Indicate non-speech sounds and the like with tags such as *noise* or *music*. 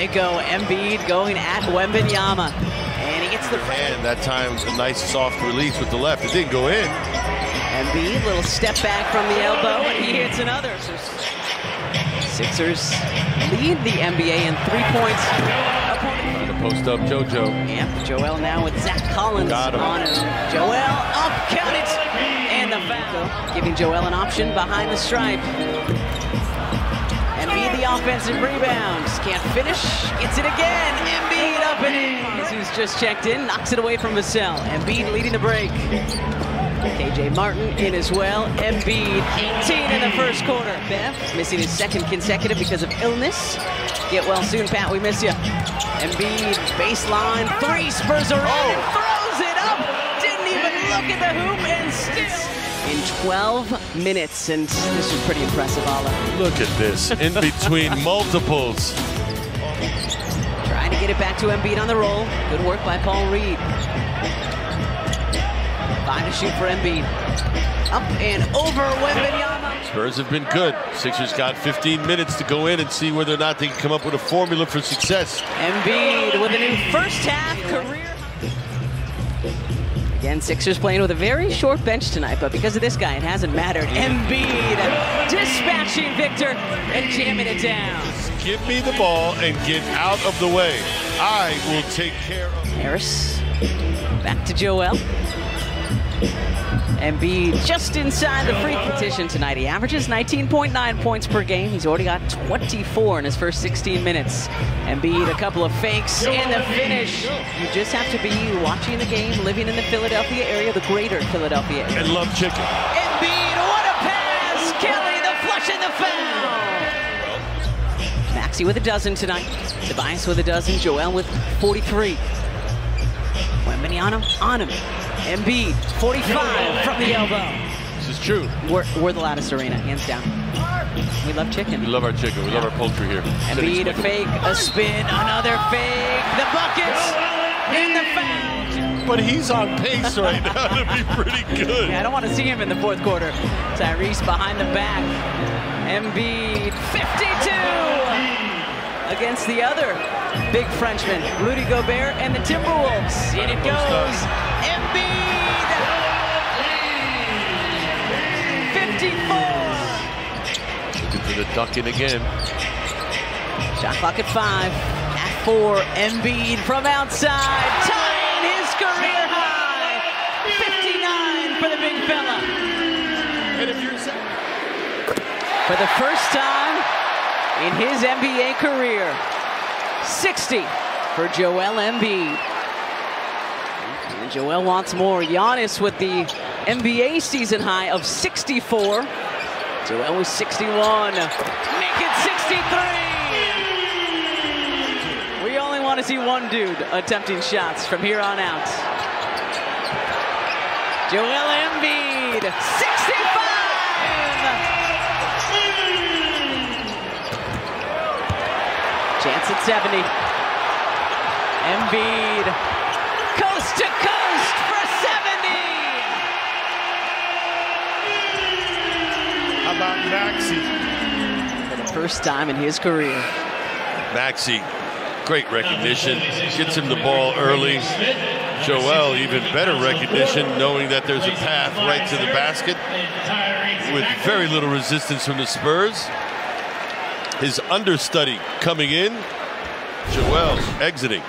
they go. Embiid going at Wembanyama. And he gets the And that time, a nice soft release with the left. It didn't go in. Embiid, little step back from the elbow, and he hits another. So Sixers lead the NBA in three points. Trying to post up JoJo. Yep, Joel now with Zach Collins Got him. on him. Joel up, count it, and the foul. Giving Joel an option behind the stripe. Embiid the offensive rebound. Can't finish, gets it again. Embiid up and in. Jesus just checked in, knocks it away from Vassell. Embiid leading the break. KJ Martin in as well. Embiid 18 in the first quarter. Bev missing his second consecutive because of illness. Get well soon, Pat. We miss you. Embiid baseline three. Spurs are in. and Throws it up. Didn't even look at the hoop and still. In 12 minutes, and this was pretty impressive, Alaa. Look at this. In between *laughs* multiples. Trying to get it back to Embiid on the roll. Good work by Paul Reed. Five to shoot for Embiid. Up and over Wembanyama. Spurs have been good. Sixers got 15 minutes to go in and see whether or not they can come up with a formula for success. Embiid with a new first half career. Again, Sixers playing with a very short bench tonight, but because of this guy, it hasn't mattered. Embiid dispatching Victor and jamming it down. Give me the ball and get out of the way. I will take care of Harris back to Joel. Embiid just inside the free competition tonight. He averages 19.9 points per game. He's already got 24 in his first 16 minutes. Embiid, a couple of fakes and the finish. You just have to be watching the game, living in the Philadelphia area, the greater Philadelphia area. and love chicken. Embiid, what a pass! Kelly, the flush and the foul! Maxey with a dozen tonight. Tobias with a dozen. Joel with 43. Wembanyama on him. Embiid, 45 from the elbow. This is true. We're, we're the loudest arena, hands down. We love chicken. We love our chicken. We love our poultry here. Embiid, a fake, a spin, another fake, the buckets, and the foul. But he's on pace right now to be pretty good. Yeah, I don't want to see him in the fourth quarter. Tyrese behind the back. Embiid, 52 against the other big Frenchman, Rudy Gobert and the Timberwolves. In it goes. Looking for the ducking again. Shot clock at five. At four, Embiid from outside, tying his career high. 59 for the big fella. And if you're For the first time in his NBA career, 60 for Joel Embiid. And Joel wants more. Giannis with the NBA season high of 64. Joel was 61. Make it 63. We only want to see one dude attempting shots from here on out. Joel Embiid, 65. Chance at 70. Embiid, coast to coast for 70. How Maxey? For the first time in his career. Maxey, great recognition. Gets him the ball early. Joel, even better recognition, knowing that there's a path right to the basket with very little resistance from the Spurs. His understudy coming in. Joel exiting.